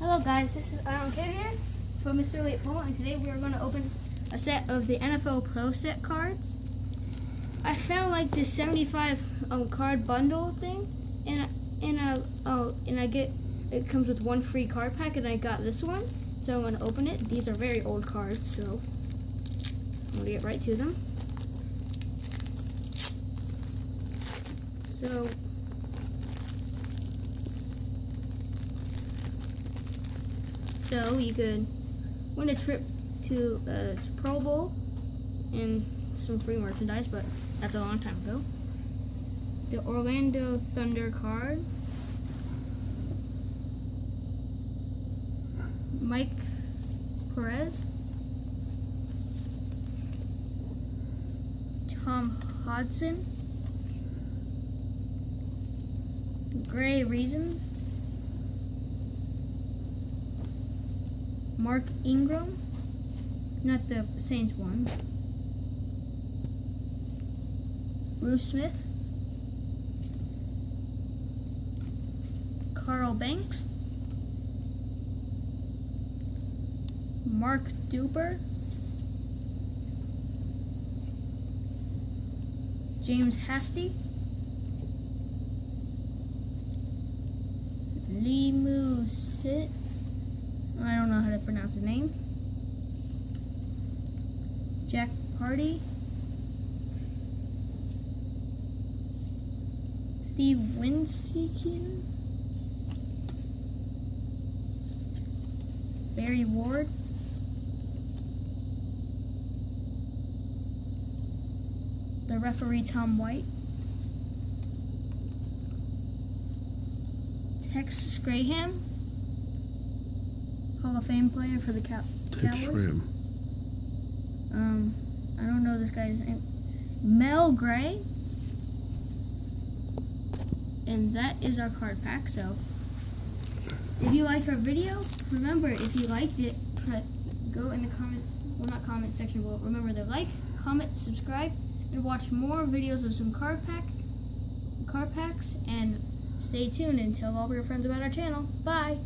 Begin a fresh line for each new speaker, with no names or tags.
Hello guys, this is Aaron here from Mr. Late and today we are going to open a set of the NFL Pro Set cards. I found like this 75 um, card bundle thing and and I oh and I get it comes with one free card pack and I got this one so I'm going to open it. These are very old cards so I'm going to get right to them. So So you could win a trip to a Pro Bowl and some free merchandise, but that's a long time ago. The Orlando Thunder card. Mike Perez. Tom Hodson. Gary Reasons. Mark Ingram, not the Saints one. Bruce Smith, Carl Banks, Mark Duper, James Hasty, Lee Sit. I don't know how to pronounce his name. Jack Pardee. Steve Winsekin. Barry Ward. The referee Tom White. Texas Graham. Hall of Fame player for the Cow Cowboys. Schramm. Um, I don't know this guy's name. Mel Gray. And that is our card pack, so if you liked our video, remember if you liked it, go in the comment, well not comment section, but remember to like, comment, subscribe, and watch more videos of some card pack, card packs, and stay tuned and tell all of your friends about our channel. Bye!